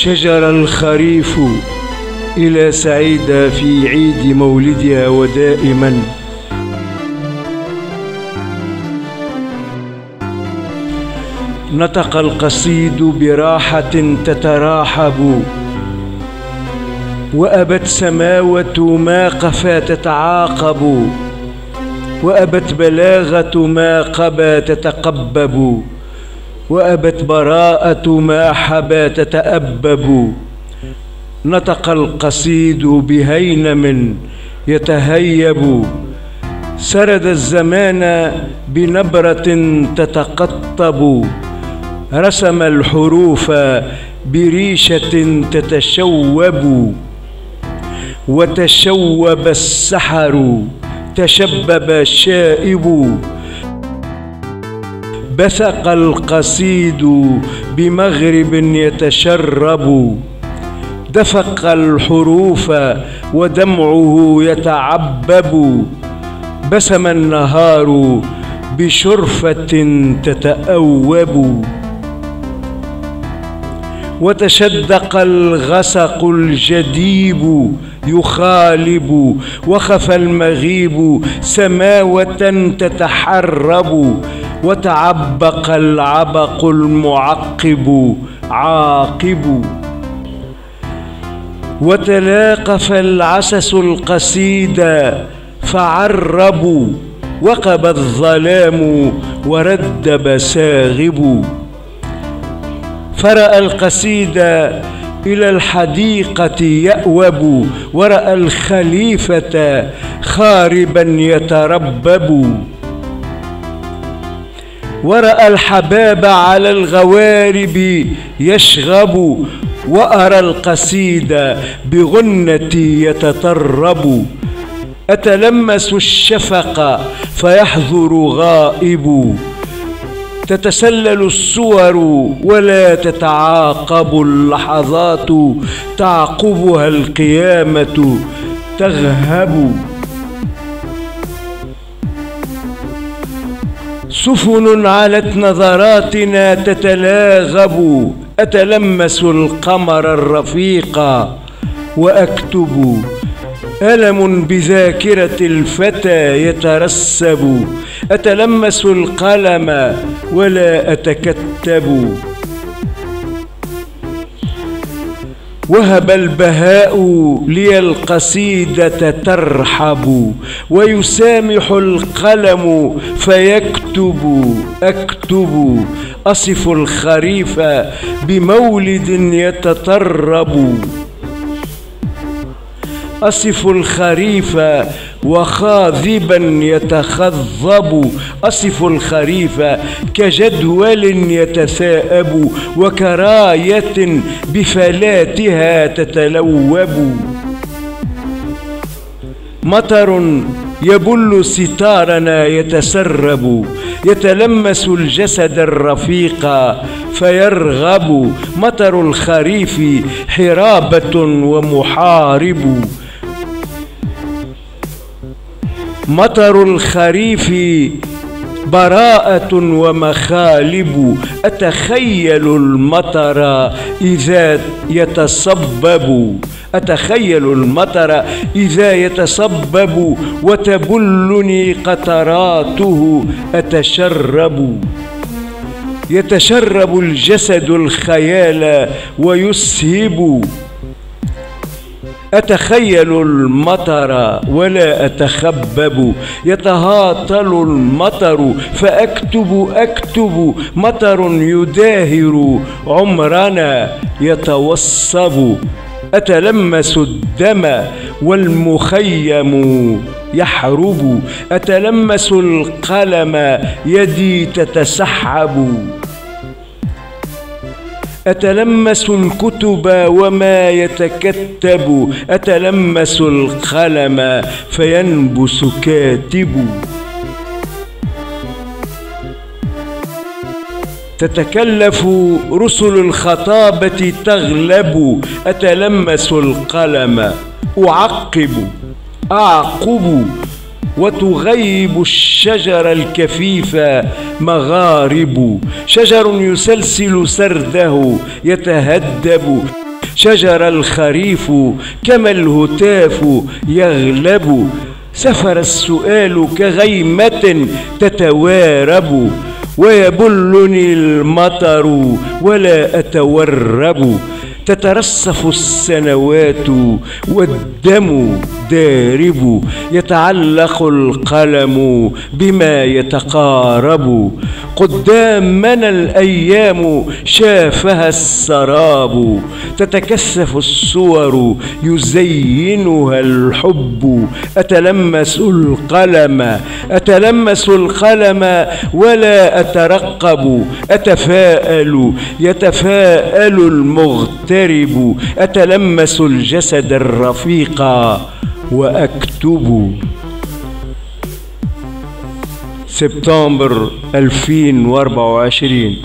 شجر الخريف إلى سعيدة في عيد مولدها ودائما. نطق القصيد براحة تتراحب وأبت سماوة ما قفا تتعاقب وأبت بلاغة ما قبا تتقبب. وأبت براءة ما حبا تتأبب نطق القصيد بهينم يتهيب. سرد الزمان بنبرة تتقطب. رسم الحروف بريشة تتشوب. وتشوب السحر تشبب الشائب. بثق القصيد بمغرب يتشرب. دفق الحروف ودمعه يتعبب. بسم النهار بشرفة تتأوب. وتشدق الغسق الجديب يخالب. وخفى المغيب سماوة تتحرب. وتعبق العبق المعقب عاقب. وتلاقف العسس القصيد فعربوا وقب الظلام وردب ساغب. فرأى القصيد إلى الحديقة يأوب ورأى الخليفة خاربا يتربب. ورأى الحباب على الغوارب يشغب وأرى القصيد بغنتي يتطرب. أتلمس الشفق فيحضر غائب. تتسلل الصور ولا تتعاقب اللحظات تعقبها القيامة تغهب. سفن علت نظراتنا تتلاغب. أتلمس القمر الرفيق وأكتب. ألم بذاكرة الفتى يترسب. أتلمس القلم ولا أتكتب. وهب البهاء لي القصيدة ترحب ويسامح القلم فيكتب أكتب. أصف الخريف بمولد يتطرب. أصف الخريف وخاذبا يتخضب أصف الخريف كجدول يتثاءب وكراية بفلاتها تتلوب. مطر يبل ستارنا يتسرب يتلمس الجسد الرفيق فيرغب. مطر الخريف حرابة ومحارب. مطر الخريف براءة ومخالب. أتخيل المطر إذا يتصبب أتخيل المطر إذا يتصبب وتبلني قطراته. أتشرب. يتشرب الجسد الخيال ويسهب. أتخيل المطر ولا أتخبب. يتهاطل المطر فأكتب أكتب. مطر يداهر عمرنا يتوصب. أتلمس الدم والمخيم يحرب. أتلمس القلم يدي تتسحب. أتلمس الكتب وما يتكتب؟ أتلمس القلم فينبس كاتب. تتكلف رسل الخطابة تغلب. أتلمس القلم أعقب. أعقب. وتغيب الشجر الكفيف مغارب. شجر يسلسل سرده يتهدب. شجر الخريف كما الهتاف يغلب. سفر السؤال كغيمة تتوارب. ويبلني المطر ولا أتورب. تترصف السنوات والدم دارب يتعلق القلم بما يتقارب. قدامنا الأيام شافها السراب تتكثف الصور يزينها الحب. أتلمس القلم أتلمس القلم ولا أترقب. أتفاءل يتفاءل المغترب أتلمس الجسد الرفيق وأكتب. سبتمبر 2024